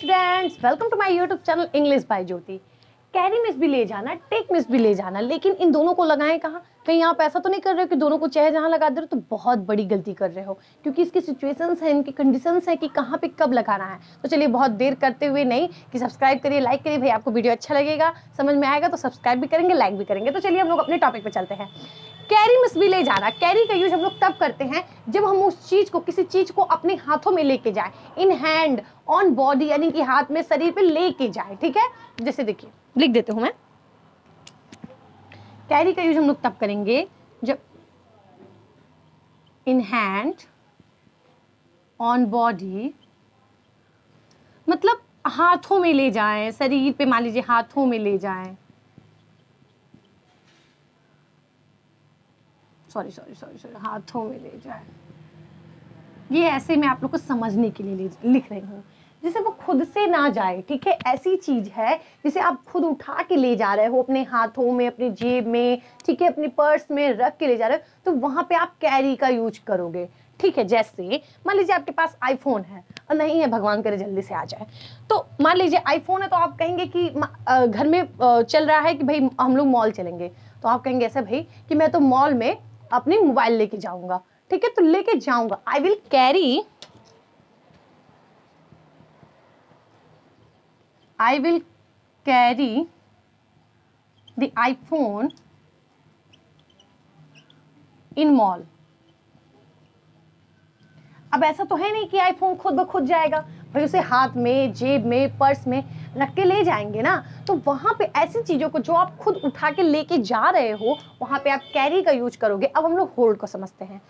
Students welcome to my YouTube channel English by Jyoti carry miss भी ले जाना take miss भी ले जाना, लेकिन इन दोनों को लगाएँ कहाँ? कहीं आप ऐसा तो नहीं कर रहे हो कि दोनों को चाहे जहाँ लगा दे रहे हो तो बहुत बड़ी गलती कर रहे हो, क्योंकि इसकी सिचुएशंस है, इनकी कंडीशंस है कि कहाँ पे कब लगाना है। तो चलिए बहुत देर करते हुए नहीं, कि सब्सक्राइब करिए लाइक करिए, भाई आपको वीडियो अच्छा लगेगा, समझ में आएगा तो सब्सक्राइब भी करेंगे लाइक भी करेंगे। तो चलिए हम लोग अपने टॉपिक पर चलते हैं। कैरी मिस भी ले जाना कैरी का यूज़ हम लोग तब करते हैं जब हम उस चीज़ को, किसी चीज़ को अपने हाथों में लेके जाए। इन हैंड ऑन बॉडी यानी कि हाथ में, शरीर पे लेके जाए, ठीक है? जैसे देखिए, लिख देते हूँ मैं। कैरी का यूज़ हम लोग तब करेंगे जब इन हैंड ऑन बॉडी मतलब हाथों में ले जाएँ, शरीर पे, मान लीजिए हाथों में ले जाएँ। सॉरी सॉरी सॉरी सॉरी हाथों में ले जाए। ये ऐसे मैं आप लोग को समझने के लिए लिख रही हूँ। जिसे वो खुद से ना जाए, ठीक है? ऐसी चीज़ है, जिसे आप खुद उठा के ले जा रहे हो, अपने हाथों में, अपनी जेब में, ठीक है? अपने पर्स में रख के ले जा रहे हो तो वहाँ पे आप कैरी का यूज़ करोगे। ठीक है? जैसे, मान लीजिए आपके पास आईफोन है, और नहीं है, भगवान करे जल्दी से आ जाए। तो मान लीजिए आईफोन है तो आप कहेंगे कि घर में चल रहा है कि भाई हम लोग मॉल चलेंगे। तो आप कहेंगे ऐसे, भाई, कि मैं तो मॉल में अपनी मोबाइल लेके जाऊँगा, ठीक है? तो लेके जाऊँगा। I will carry I will carry the iPhone in mall अब ऐसा तो है नहीं कि आईफोन खुद ब खुद जाएगा। भाई उसे हाथ में, जेब में, पर्स में रख के ले जाएँगे ना तो वहाँ पे ऐसी चीज़ों को जो आप खुद उठा के लेके जा रहे हो, वहाँ पे आप कैरी का यूज़ करोगे। अब हम लोग होल्ड को समझते हैं।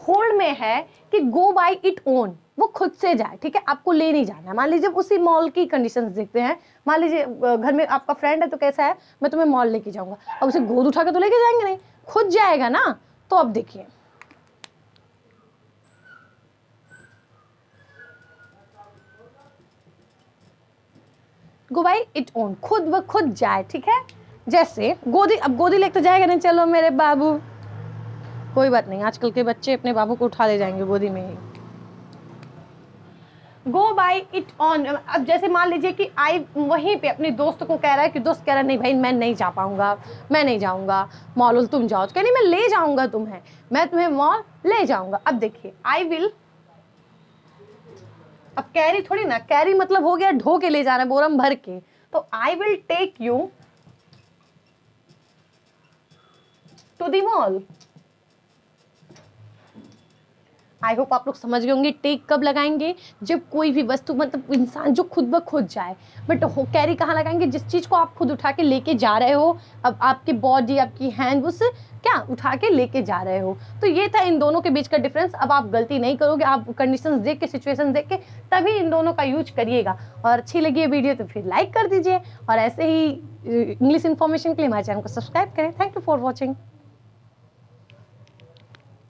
होल्ड में है कि गो बाई इट ओन वो खुद से जाए, ठीक है? आपको ले नहीं जाना मान लीजिए उसी मॉल की कंडीशन देखते हैं। मान लीजिए घर में आपका फ्रेंड है तो कैसा है? मैं तुम्हें मॉल लेके जाऊँगा। अब उसे गोद उठा के तो लेके जाएँगे नहीं। खुद जाएगा ना? तो अब देखिए। Go by it own. खुद व खुद जाए, ठीक है? जैसे, गोदी, अब गोदी लेके जाएगा नहीं चलो मेरे बाबू। कोई बात नहीं, आजकल के बच्चे अपने बाबू को उठा ले जाएँगे गोदी में ही। गो बाई इट ऑन अब जैसे मान लीजिए कि आई वहीं पे अपने दोस्त को कह रहा है कि, दोस्त कह रहा है, नहीं भाई, मैं नहीं जा पाऊँगा, मैं नहीं जाऊँगा। मॉल, तुम जाओ। तो कह नहीं मैं ले जाऊँगा तुम्हें, मैं तुम्हें मॉल ले जाऊँगा। अब देखिए आई विल अब कैरी थोड़ी ना कैरी मतलब हो गया ढो के ले जाना, बोरम भर के। तो I will take you to the mall I hope आप लोग समझ गए होंगे टेक कब लगाएँगे, जब कोई भी वस्तु मतलब इंसान जो खुद ब खुद जाए। बट हो कैरी कहाँ लगाएँगे? जिस चीज़ को आप खुद उठा के लेके जा रहे हो, अब आपकी बॉडी आपकी हैंड उस क्या उठा के लेके जा रहे हो। तो ये था इन दोनों के बीच का डिफरेंस अब आप गलती नहीं करोगे, आप कंडीशन देख के सिचुएशन देख के, तभी इन दोनों का यूज़ करिएगा। और अच्छी लगी है वीडियो तो फिर लाइक कर दीजिए। और ऐसे ही इंग्लिश इन्फॉर्मेशन के लिए हमारे चैनल को सब्सक्राइब करें। Thank you for watching